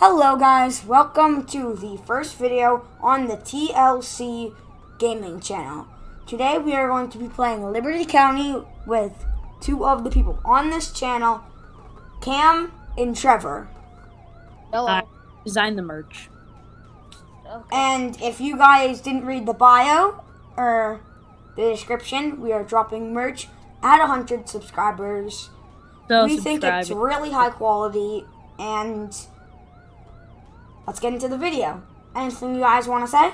Hello guys, welcome to the first video on the TLC gaming channel. Today we are going to be playing Liberty County with two of the people on this channel, Cam and Trevor. Hello. I designed the merch. Okay. And if you guys didn't read the bio or the description, we are dropping merch at 100 subscribers. So we think it's really high quality and let's get into the video. Anything you guys want to say?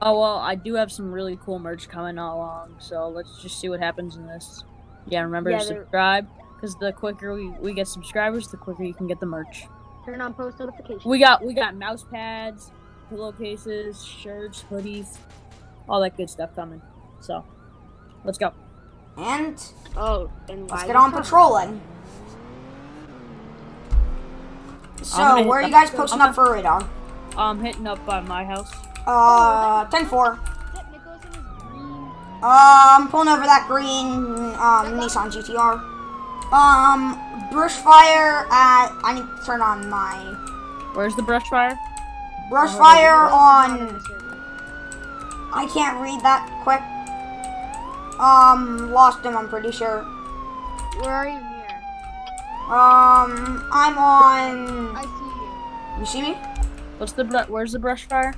Oh well, I do have some really cool merch coming along, so let's just see what happens in this. Yeah, remember Yeah, to subscribe, because the quicker we, we get subscribers, the quicker you can get the merch. Turn on post notifications. We got we got mouse pads, pillowcases, shirts, hoodies, all that good stuff coming. So, let's go. And oh, and let's get on talking? patrolling. So, gonna where are you guys posting up for radar? I'm hitting up by my house. Uh, 10-4. Is that Nicholas in his green? Uh, I'm pulling over that green um, Nissan GTR. Um, brush fire at. I need to turn on my Where's the brush fire? brush Oh, fire on. I can't read that quick. Um, lost him. I'm pretty sure. Where are you near? Um, I'm on. I see you. You see me? What's the br- where's the brush fire?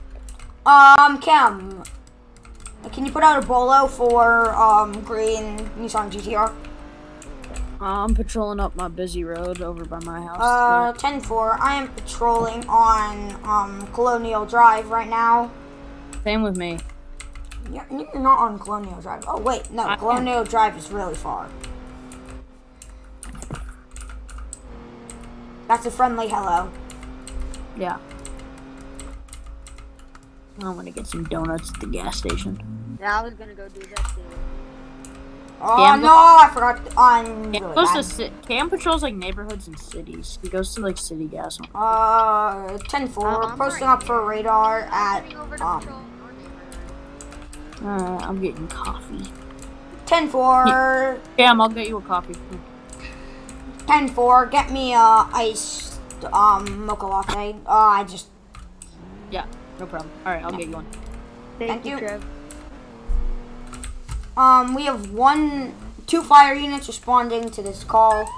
Um, Cam, can you put out a bolo for um green Nissan GTR? I'm patrolling up my busy road over by my house. Uh, 10-4. I am patrolling on um Colonial Drive right now. Same with me. You're, you're not on Colonial Drive. Oh wait, no, I am. Colonial Drive is really far. That's a friendly hello. Yeah. I'm gonna get some donuts at the gas station. Yeah, I was gonna go do that too. Oh Cam no, I forgot. I'm Cam really goes to bad. Cam patrols like neighborhoods and cities. He goes to like city gas. Uh, 10-4. Uh, I'm posting right up for radar at Coming over um patrol. Uh, I'm getting coffee. 10-4. Cam, I'll get you a coffee. 10-4. Get me a iced um mocha latte. Uh, I just Yeah, no problem. All right, I'll get you one. Thank, Thank you, you. Trev. um we have one two fire units responding to this call.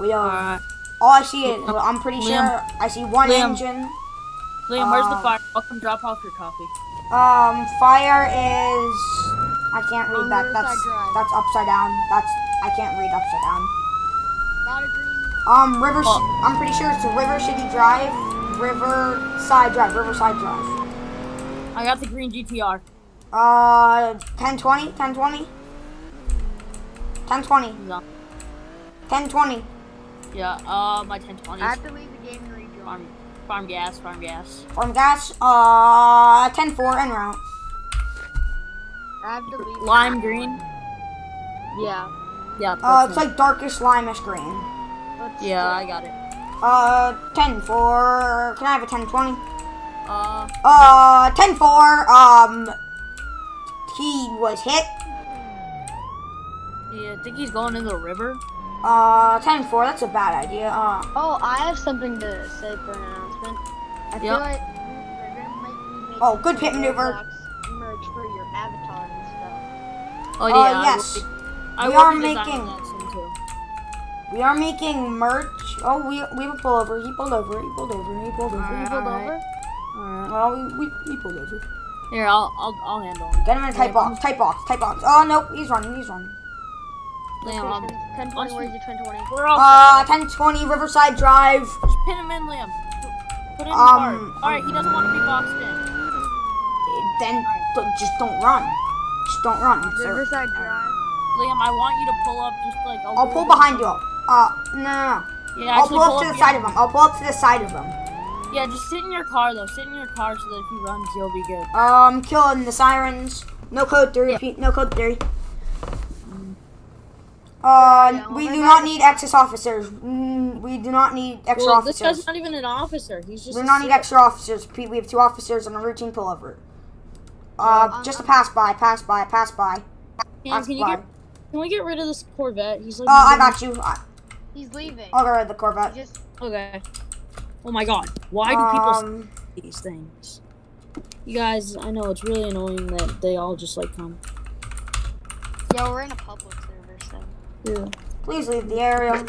We have Alright, all I see is I'm pretty Liam. sure I see one Liam. engine. Liam, where's the Uh, fire? I'll come drop off your coffee. Um, fire is I can't read On that. That's that's upside down. That's I can't read upside down. Not a green. Um, River. Oh. I'm pretty sure it's River City Drive, Riverside Drive, Riverside Drive. I got the green GTR. Uh, 1020, 1020, 1020, He's on. 1020. Yeah, uh, my 1020. I have to leave the game and rejoin. Farm, farm gas, farm gas. From gas, uh, 10-4 en route. I have to leave. Lime green. Yeah. Yeah, Uh, it's like darkish limeish green. Let's yeah, go. I got it. Uh, 10-4, can I have a 1020? Uh, Uh, 10-4, um, he was hit. yeah, I think he's going in the river. Uh, 10-4, that's a bad idea. Uh, Oh, I have something to say for an announcement. I feel like we're gonna might be making Oh, good pit maneuver. Roblox merch for your avatar and stuff. Oh Uh, yeah, I yes. Will be- I We are making- that soon too. we are making merch. Oh, we, we have a pullover. He pulled over, he pulled over, he pulled over. He Pulled Alright. over. Alright. Well, we, we, we pulled over. Here, I'll I'll I'll handle him. Get him in a tight box, tight box, tight box. Oh, nope, he's running, he's running. Liam, um, 1020, where's we- your 1020? we're all Uh, set. 1020 Riverside Drive. Just pin him in, Liam. Put him in the Um, car. All right, he doesn't want to be boxed in. Then don't- just don't run. Just don't run, sir. Riverside Drive. Liam, I want you to pull up just like. a I'll little pull behind you. further. Uh, no, no, no. Yeah, I'll actually pull up to the side of behind him. I'll pull up to the side of him. him. Yeah, just sit in your car though. Sit in your car so that if he runs, you'll be good. Um, killing the sirens. No code three. Pete, No code three. Uh, Yeah, we do not bad. need excess officers. Mm, we do not need extra Well, this officers. guy's not even an officer. He's just. We a do not need extra officers. Pete, we have two officers on a routine pullover. Uh, I'm- just a I'm- pass by, pass by, pass by, Can, pass can you by. get? Can we get rid of this Corvette? He's like. Uh, I got you. I, He's leaving. I'll get rid of the Corvette. Just Okay. Oh my god. Why do people say Um, these things? You guys, I know it's really annoying that they all just like come. Yeah, we're in a public server, so. Yeah. please leave the area.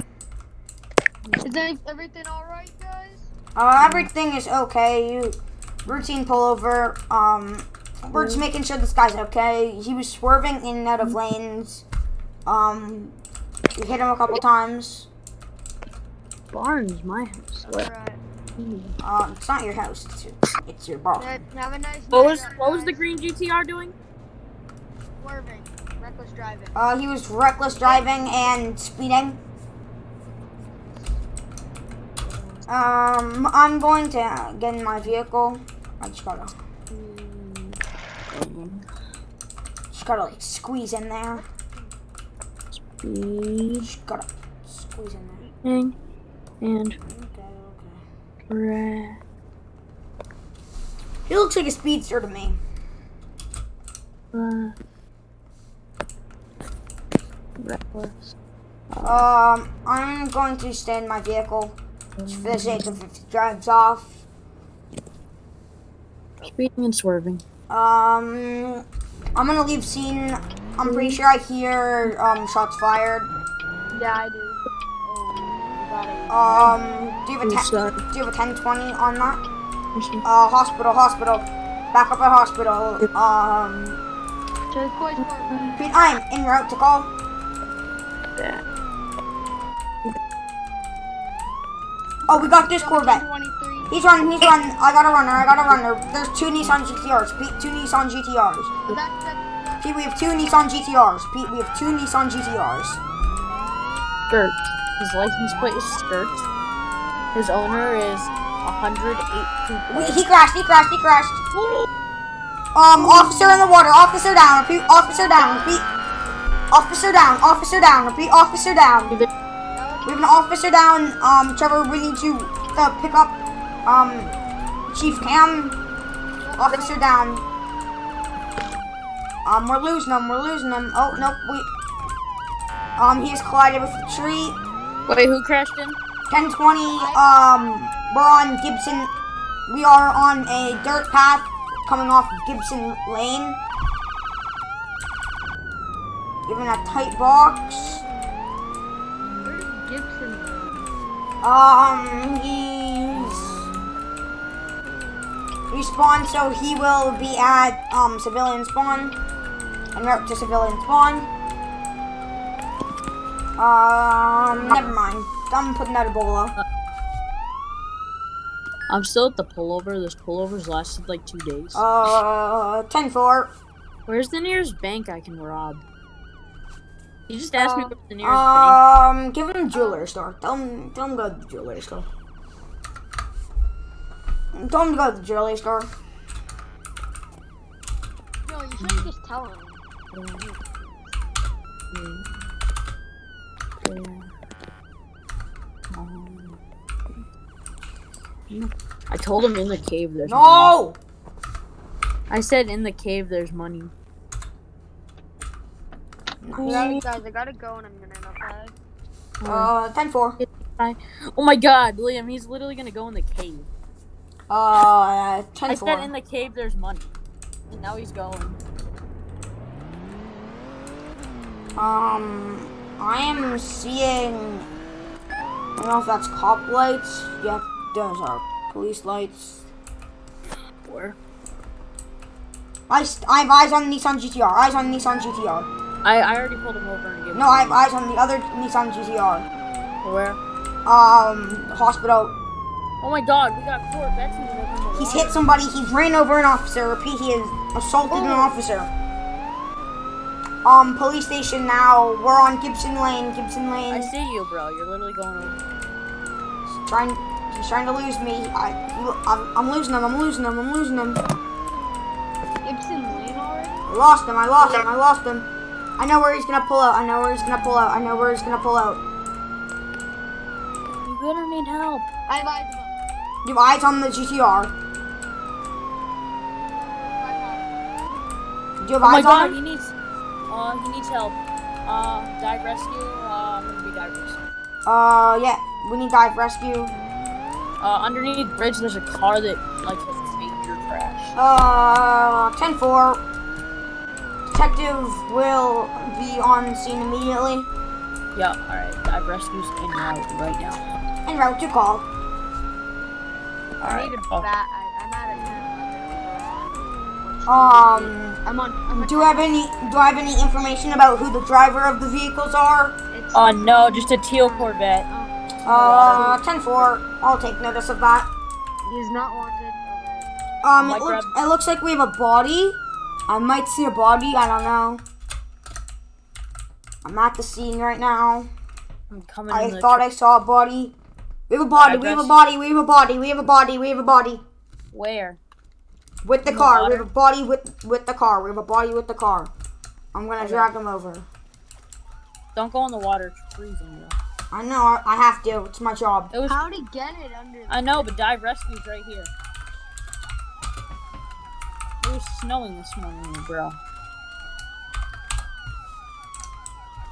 Is everything alright, guys? Uh, everything is okay. You routine pullover. Um, we're just making sure this guy's okay. He was swerving in and out of lanes. Um, you hit him a couple times. Barn's my house. What? Alright. Um, it's not your house. It's your, it's your bar. Have a nice What was what was the green GTR doing? Swerving. Reckless driving. Uh, he was reckless driving and speeding. Um, I'm going to get in my vehicle. I just gotta, just gotta like squeeze in there. Speed Just gotta squeeze in there. and Okay, okay. He looks like a speedster to me. re- reckless. Um, I'm going to stay in my vehicle just for the sake of if he drives off. Speeding and swerving. Um, I'm gonna leave scene. I'm pretty sure I hear um shots fired. Yeah, I do. Oh. Um, do you have a ten, that? do you have a 1020 on that? Uh, hospital, hospital, back up at hospital. Um, Turquoise Pete, I'm in route to call. Oh, we got this Corvette. He's running, he's running. I got a runner, I got a runner. There's two Nissan GTRs. Pete, two Nissan GTRs. But that's, that's, Pete, we have two Nissan GTRs. Pete, we have two Nissan GTRs. Skirt. His license plate is skirt. His owner is 108 We, he crashed, he crashed, he crashed. Um, officer in the water, officer down, repeat, officer down, repeat. Officer down, officer down, repeat, officer down. We have an officer down. Um, Trevor, we need you to pick up, um, Chief Cam. Officer down. Um, we're losing him, we're losing him. Oh, nope, we. Um, he has collided with a tree. Wait, who crashed in? 1020, um, we're on Gibson. We are on a dirt path coming off Gibson Lane. Given a tight box. where's Gibson? Um, he's respawn, so he will be at um civilian spawn. En route to civilian spawn. Um, never mind. I'm putting out a bolo. I'm still at the pullover. This pullover's lasted like two days. Uh, 10 4. Where's the nearest bank I can rob? You just asked me Um, where's the nearest bank. Um, give him jewelry store. Tell him, tell him go to the jewelry store. Tell him to go to the jewelry store. No, you shouldn't just tell him. I told him in the cave there's money. No! I said in the cave there's money. Yeah, guys, I gotta go in a minute, okay? Uh, 10 4. Oh my god, Liam, he's literally gonna go in the cave. Uh, 10 I 4. said in the cave there's money. And now he's going. Um, I am seeing. I don't know if that's cop lights. Yep, those are police lights. Where? I, I have eyes on Nissan GTR. Eyes on Nissan GTR. I, I already pulled him over and gave No, I have eyes on the other Nissan GTR. Where? Um, hospital. Oh my god, we got four Corvettes in the He's hit somebody. He's ran over an officer. Repeat, he has assaulted an Oh. officer. Um, police station now. We're on Gibson Lane. Gibson Lane. I see you, bro. You're literally going over. He's trying. He's trying to lose me. I, I'm, I'm losing him. I'm losing him. I'm losing him. Gibson Lane already? I lost him. I lost him. I lost him. I know where he's gonna pull out. I know where he's gonna pull out. I know where he's gonna pull out. You're gonna need help. I have eyes on. You have eyes on the GTR. Do you have Oh my eyes god, on he needs. Uh, he needs help. Uh, dive rescue. Uh, I'm gonna be dive rescue. Uh, yeah. We need dive rescue. Uh, underneath the bridge, there's a car that like has a major crash. Uh, 10 4. Detective will be on scene immediately. Yeah, alright. Dive rescues in route right now. En route to call. I Alright. need a oh, bat. I, I'm at a Um, I'm on. I'm do I have any do I have any information about who the driver of the vehicles are? It's, oh no, just a teal Corvette. Uh, 10 4. I'll take notice of that. he's not wanted. Okay. Um, it looks, it looks like we have a body. I might see a body. I don't know. I'm at the scene right now. I'm coming I in the thought tr- I saw a body. We have a body. We have a body. We have a body. We have a body. We have a body Where? With the In the car. we have a body with with the car. We have a body with the car. I'm gonna Okay. drag him over. Don't go in the water. It's freezing. Though. I know. I, I have to. It's my job. It was. How'd he get it under? The- I know, but dive rescues right here. It was snowing this morning, bro.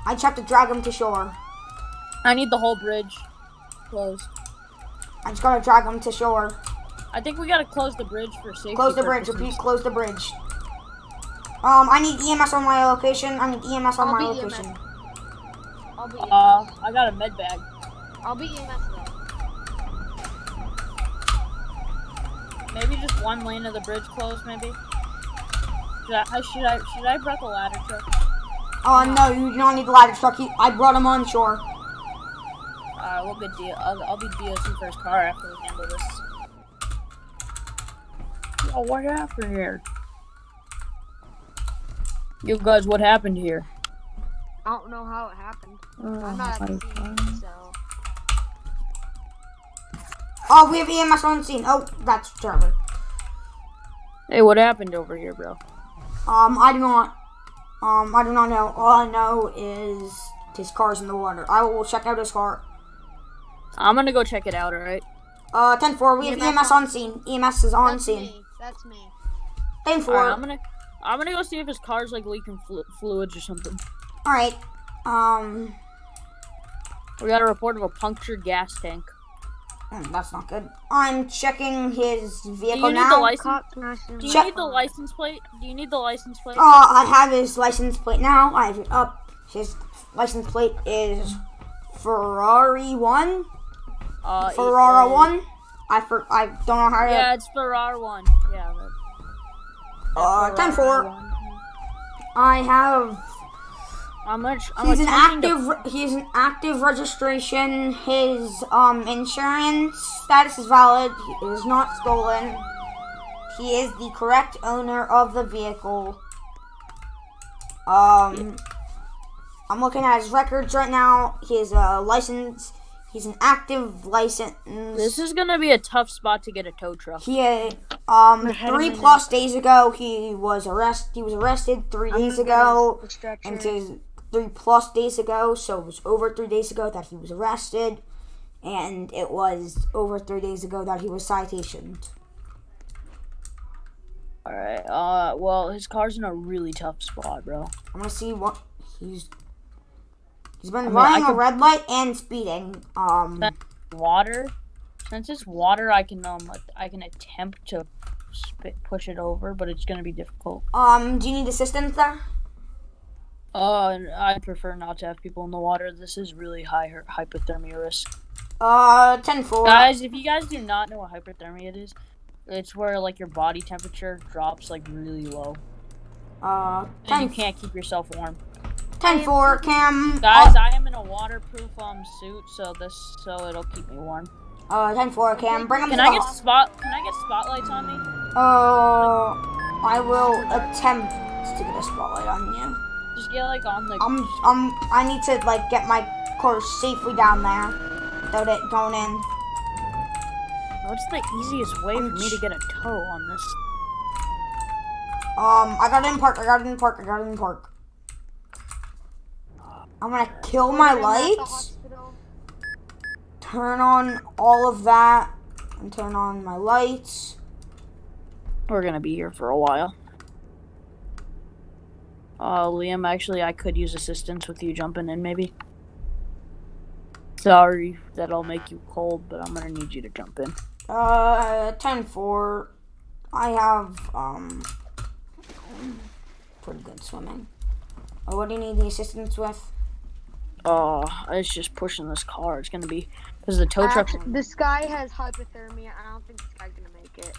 I just have to drag him to shore. I need the whole bridge closed. I just gotta drag him to shore. I think we gotta close the bridge for safety. Close the bridge. purposes. Repeat. Close the bridge. Um, I need EMS on my location. I need EMS on I'll my be EMS. location. I'll be. Uh, I got a med bag. I'll be EMS though. Maybe just one lane of the bridge closed, maybe. Should I? I- Should I? Should I brought the ladder truck? Oh no, you don't need the ladder truck. He, I brought him on shore. Alright, we'll get D. I'll, I'll be DOC first car after we handle this. Yo, what happened here? You guys, what happened here? I don't know how it happened. Oh, I'm not at the scene, so. Oh, we have EMS on scene. Oh, that's Trevor. Hey, what happened over here, bro? Um, I do not. Um, I do not know. All I know is his car's in the water. I will check out his car. I'm gonna go check it out, alright? Uh, 10 4, we have EMS EMS on scene. EMS is on That's scene. me. That's me. 10 4. Alright, I'm gonna I'm gonna go see if his car's like leaking flu- fluids or something. Alright. Um, We got a report of a punctured gas tank. mm, that's not good. I'm checking his Do vehicle you need now. the license? Cop. Do you Check- need the license plate? Do you need the license plate? Uh, I have his license plate now. I have it up. His license plate is Ferrari 1. Uh, it Ferrara 1. I for I don't know how to. Yeah, it's Ferrari one. Yeah. Uh, that 10 Ferrari 4. one. I have How much? I'm He's an attempting to- active. He's an active registration. His um insurance status is valid. He is not stolen. He is the correct owner of the vehicle. Um, I'm looking at his records right now. He has a license. He's an active license. This is gonna be a tough spot to get a tow truck. He had, um The head of three my plus days ago he was arrest. He was arrested 3 days ago. The and to three plus days ago, so it was over three days ago that he was arrested, and it was over three days ago that he was citationed. All right. Uh. Well, his car's in a really tough spot, bro. I'm gonna see what he's. He's been mean, running I a could- red light and speeding. Um, Water. Since it's water, I can um. I can attempt to spit, push it over, but it's gonna be difficult. um, do you need assistance there? Uh, I prefer not to have people in the water. This is really high hy- hypothermia risk. Uh, 10 4. Guys, if you guys do not know what hypothermia it is, it's where like your body temperature drops like really low, Uh, and you can't keep yourself warm. 10 4, Cam. Guys, I am in a waterproof um suit, so this so it'll keep me warm. Uh, 10 4, Cam. Bring him Can I the get spot? Can I get spotlights on me? Uh, I will attempt to get a spotlight on you. Just get like on the. I'm, I'm, I need to like get my course safely down there without it going in. What's the easiest way for me to get a tow on this? Um, I got it in park. I got it in park. I got it in park. I'm gonna kill my I'm at the lights, turn on all of that, and turn on my lights. We're gonna be here for a while. Uh, Liam, actually, I could use assistance with you jumping in, maybe. Sorry, that I'll make you cold, but I'm gonna need you to jump in. Uh, 10 4. I have, um, pretty good swimming. Oh, what do you need the assistance with? Oh, it's just pushing this car. It's gonna be because the tow truck. This guy has hypothermia. I don't think this guy's gonna make it.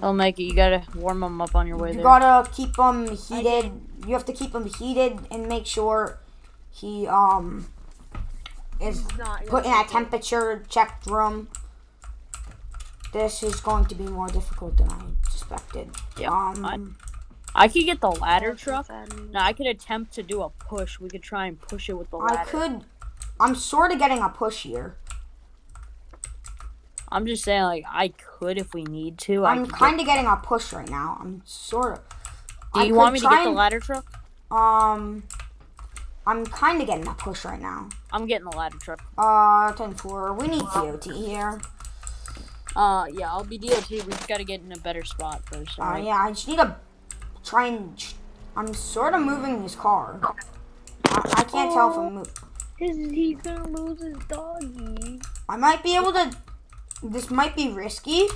I'll make it. You gotta warm them up on your way You there. You gotta keep them heated. You have to keep them heated and make sure he, um, is put in a temperature checked room. This is going to be more difficult than I suspected. Yeah, Um, I- could get the ladder truck. Now I could attempt to do a push. We could try and push it with the ladder. I could. I'm sort of getting a push here. I'm just saying, like I could if we need to. I'm kind of getting a push right now. I'm sort of. Do you want me to get the ladder truck? Um, I'm kind of getting a push right now. I'm getting the ladder truck. Uh, 10 4. We need DOT here. Uh, yeah, I'll be DOT. We just gotta get in a better spot first. Uh, alright? yeah, I just need to try and. I'm sort of moving this car. I, I can't tell if I'm moving. His, he's gonna lose his doggy. I might be able to. This might be risky.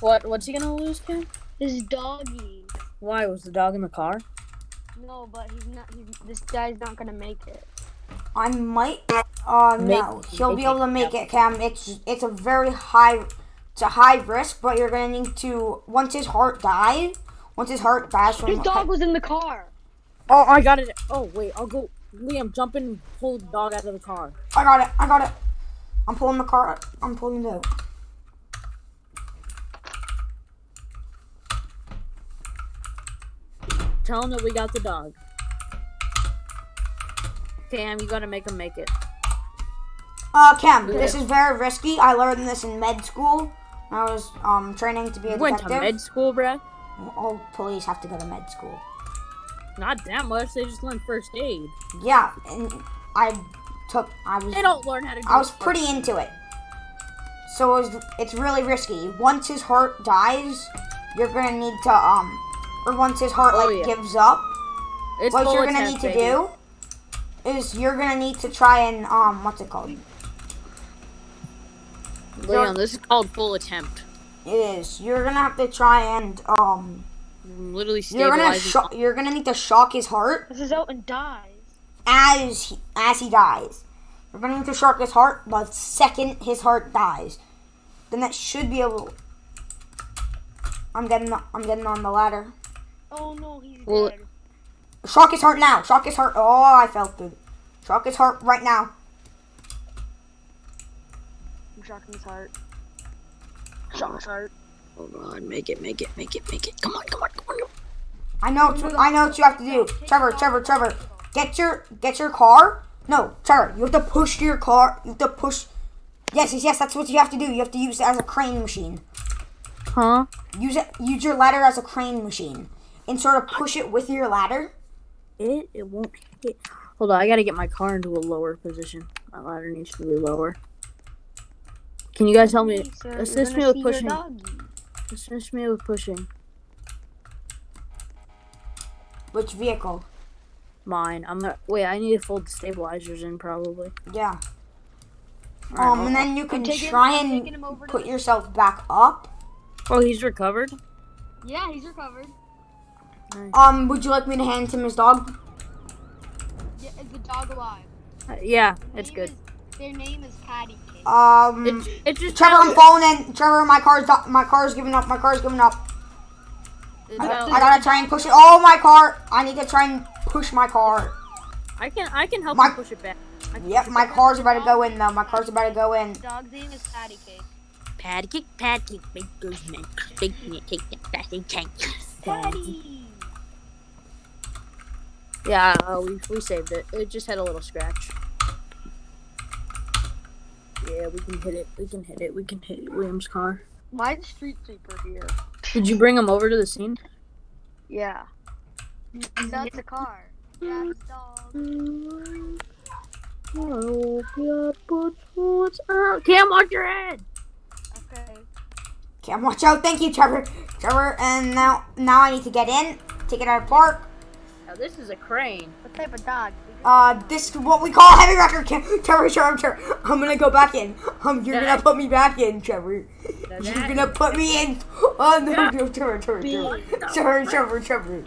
What? What's he gonna lose, Kim? His doggy. Why was the dog in the car? No, but he's not. He's, this guy's not gonna make it. I might. Uh, Make- no, he'll be able to make it, Cam. It's it's a very high, it's a high risk, but you're gonna need to once his heart dies. Once his heart dies from His dog was in the car. Oh, I got it. Oh, wait, I'll go. Liam, jump in and pull the dog out of the car. I got it. I got it. I'm pulling the car. I'm pulling it out. Tell him that we got the dog. Cam, you gotta make him make it. Uh, Cam, this is very risky. I learned this in med school. I was um training to be a You went to med school, bruh? All police have to go to med school. Not that much. They just learn first aid. Yeah, and I took. I was. They don't learn how to do I was pretty into it. So it was, it's really risky. Once his heart dies, you're gonna need to um, or once his heart Oh, like yeah. gives up, It's what you're gonna need to baby. do is you're gonna need to try and um, what's it called? Liam, this is called full attempt. It is. You're gonna have to try and um, I'm literally you're gonna sho- you're gonna need to shock his heart This is out and dies. as he, as he dies. You're gonna need to shock his heart the second his heart dies. Then that should be able. I'm getting I'm getting on the ladder. Oh no, he's Well, dead. Shock his heart now. Shock his heart. Oh, I felt good. Shock his heart right now. I'm shocking his heart. Shock his heart. Oh god, make it, make it, make it, make it. Come on, come on, come on. I know. What, I know what you have to do. Trevor, Trevor, Trevor. Get your get your car. No, Trevor. You have to push your car. You have to push. Yes, yes, yes. That's what you have to do. You have to use it as a crane machine. Huh? Use it. Use your ladder as a crane machine, and sort of push it with your ladder. It, it won't hit. Hold on, I gotta get my car into a lower position. My ladder needs to be lower. Can you guys help me? Please, sir, Assist me with pushing. Assist me with pushing. Which vehicle? Mine. I'm not. Wait, I need to fold the stabilizers in probably. Yeah. Alright, Um, well- and then you can taking- try I'm and taking him over to put the- yourself back up. Oh, he's recovered. Yeah, he's recovered. Um, would you like me to hand him his dog? Yeah, is the dog alive? Uh, yeah, it's Name good. is- their name is Patty Cake. Um, It, it just Trevor, I'm falling in. Trevor, my car's my car's giving up. My car's giving up. I, I gotta try and push it. Oh, my car! I need to try and push my car. I can I can help My- you push it back. I can Yep, push it my back. car's about to go in though. My car's about to go in. The dog's name is Patty Cake. Patty kick, patty kick, big goose man, big man, take that patty cake. Patty! Yeah, uh, we we saved it. It just had a little scratch. Yeah, we can hit it. We can hit it. We can hit William's car. Why is the street sweeper here? Did you bring him over to the scene? Yeah. That's a car. Yeah, it's dog. Cam, watch your head. Okay. Cam, watch out. Oh, thank you, Trevor. Trevor, and now now I need to get in. Take it out of park. Now this is a crane. What type of dog? Uh, this is what we call heavy record. Trevor, Trevor, Trevor. I'm gonna go back in. Um, you're gonna put me back in, Trevor. You're gonna put me in. Oh no, no, Trevor, Trevor, Trevor, Trevor, Trevor, Trevor.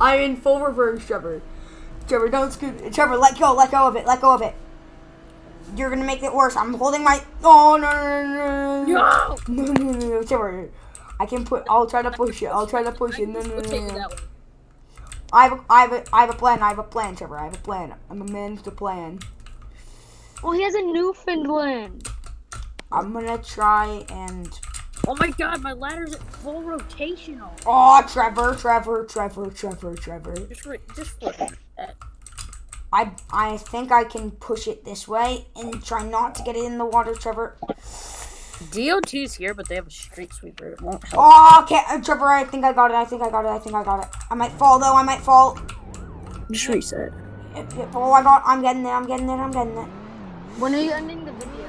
I'm in full reverse, Trevor. Trevor, don't scoot. Trevor, let go, let go of it, let go of it. You're gonna make it worse. I'm holding my. Oh no, no, no, no, no, no, no, no, no, Trevor. I can put. I'll try to push it. I'll try to push it. No, no, no, We'll take no, it no. that way. I have, a, I have, a, I have a plan. I have a plan, Trevor. I have a plan. I'm a man a plan. Oh, he has a Newfoundland. I'm gonna try and. Oh my god, my ladder's at full rotational. Oh, Trevor, Trevor, Trevor, Trevor, Trevor. Just, re- just flip. Uh, I, I think I can push it this way and try not to get it in the water, Trevor. DOT's here, but they have a street sweeper. It won't help. Oh, okay, uh, Trevor. I think I got it. I think I got it. I think I got it. I might fall though. I might fall. Just reset. Yep, yep. Oh, I got. I'm getting it. I'm getting it. I'm getting it. When are you ending the video?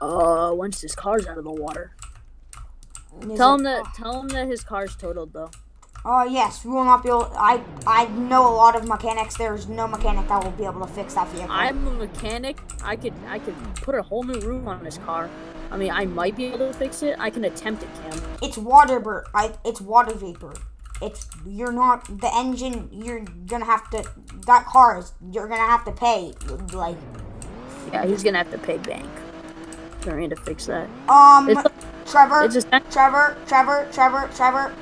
Uh, once his car's out of the water. Is Tell it- him that. Tell him that his car's totaled though. Oh yes, we will not be able. I I know a lot of mechanics. There's no mechanic that will be able to fix that vehicle. I'm a mechanic. I could. I could put a whole new roof on this car. I mean, I might be able to fix it. I can attempt it, Cam. It's water, bur- I, It's water vapor. It's you're not the engine. You're gonna have to. That car is. You're gonna have to pay. Like Yeah, he's gonna have to pay bank for me to fix that. um, It's, Trevor, it's just. Trevor, Trevor, Trevor, Trevor.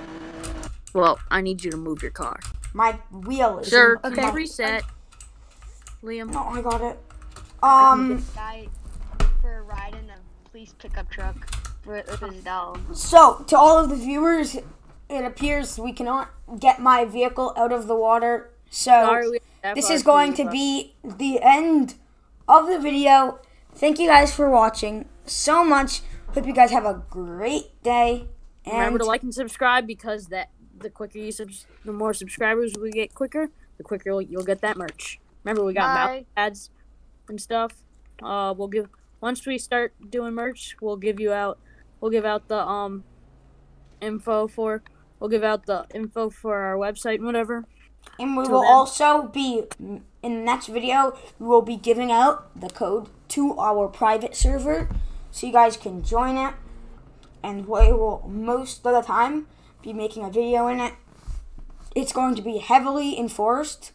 Well, I need you to move your car. My wheel is. Sir, in- can my- you reset? Liam. No, I got it. Um. Guy for a ride in a police pickup truck with, with his dog. So to all of the viewers, it appears we cannot get my vehicle out of the water. So. Sorry, we have this is going to be the end of the video. Thank you guys for watching so much. Hope you guys have a great day. And Remember to like and subscribe because that the quicker you subs, the more subscribers we get quicker, the quicker you'll, you'll get that merch. Remember we got Bye. mouse ads and stuff. Uh, we'll give once we start doing merch, we'll give you out. We'll give out the um info for. We'll give out the info for our website and whatever. and we Till will then. also be in the next video. We will be giving out the code to our private server, so you guys can join it. And we will most of the time be making a video in it. It's going to be heavily enforced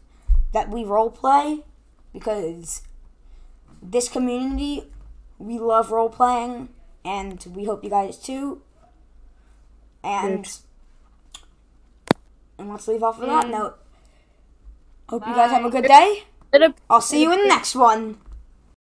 that we role play because this community we love role playing and we hope you guys too. And Good. and let's leave off on that mm. note. Hope you guys have a good day. I'll see you in the next one.